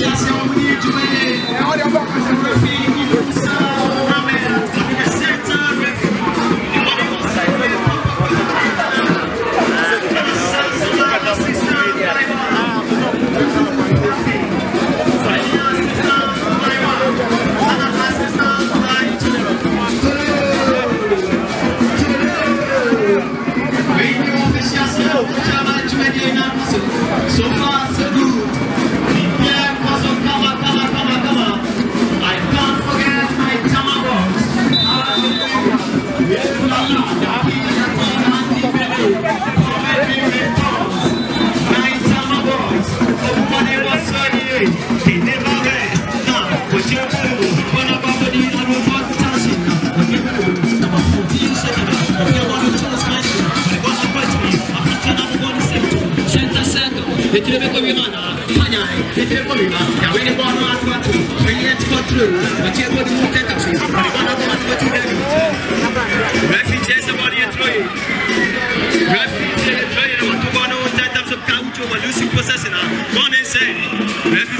So Betire ko di mu ke taxi. Bari bana ko tu tu de. Refuge somebody a throw it. Refuge a throw it. Want to go no time to count over losing possession. Gone insane. Refuge play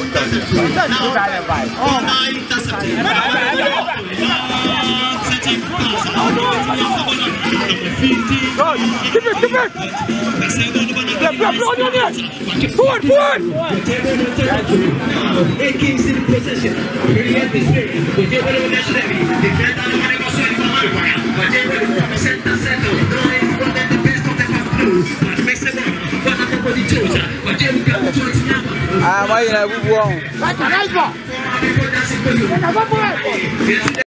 Now, oh my intercepted. Keep it, keep it. Forward, forward. Ah, moi, il y en a beaucoup.